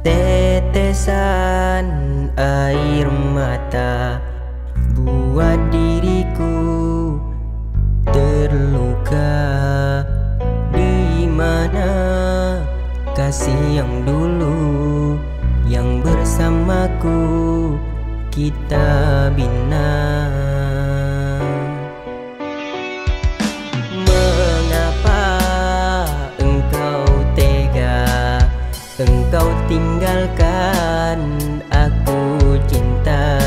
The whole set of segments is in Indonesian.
Tetesan air mata Buat diriku terluka. Di mana kasih yang dulu Yang bersamaku kita bina? kau tinggalkan aku cinta.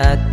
at